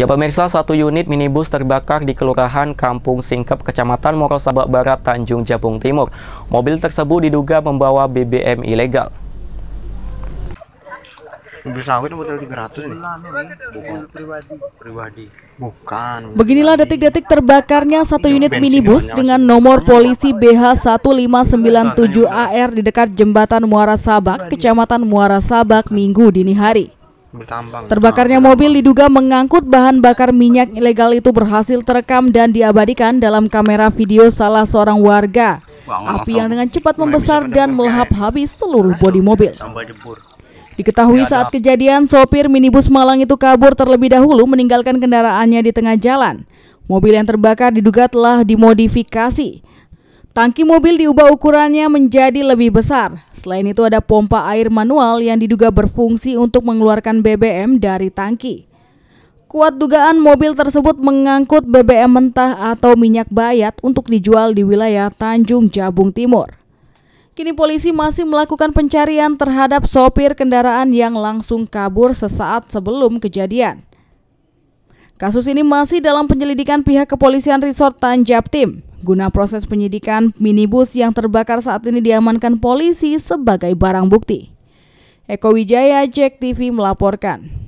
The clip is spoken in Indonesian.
Ya pemirsa, satu unit minibus terbakar di Kelurahan Kampung Singkep, Kecamatan Morosabak Barat, Tanjung Jabung Timur. Mobil tersebut diduga membawa BBM ilegal. Mobil sawit model 300 ini. Bukan pribadi. Pribadi. Bukan. Beginilah detik-detik terbakarnya satu unit minibus dengan nomor polisi BH1597AR di dekat jembatan Muara Sabak, Kecamatan Muara Sabak, Minggu dini hari. Mobil tambang. Terbakarnya mobil diduga mengangkut bahan bakar minyak ilegal itu berhasil terekam dan diabadikan dalam kamera video salah seorang warga. Api yang dengan cepat membesar dan melahap habis seluruh bodi mobil. Diketahui saat kejadian, sopir minibus Malang itu kabur terlebih dahulu meninggalkan kendaraannya di tengah jalan. Mobil yang terbakar diduga telah dimodifikasi. Tangki mobil diubah ukurannya menjadi lebih besar. Selain itu ada pompa air manual yang diduga berfungsi untuk mengeluarkan BBM dari tangki. Kuat dugaan mobil tersebut mengangkut BBM mentah atau minyak bayat untuk dijual di wilayah Tanjung Jabung Timur. Kini polisi masih melakukan pencarian terhadap sopir kendaraan yang langsung kabur sesaat sebelum kejadian. Kasus ini masih dalam penyelidikan pihak kepolisian Resort Tanjab Tim. Guna proses penyidikan, minibus yang terbakar saat ini diamankan polisi sebagai barang bukti. Eko Wijaya, Jack TV melaporkan.